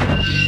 Yeah.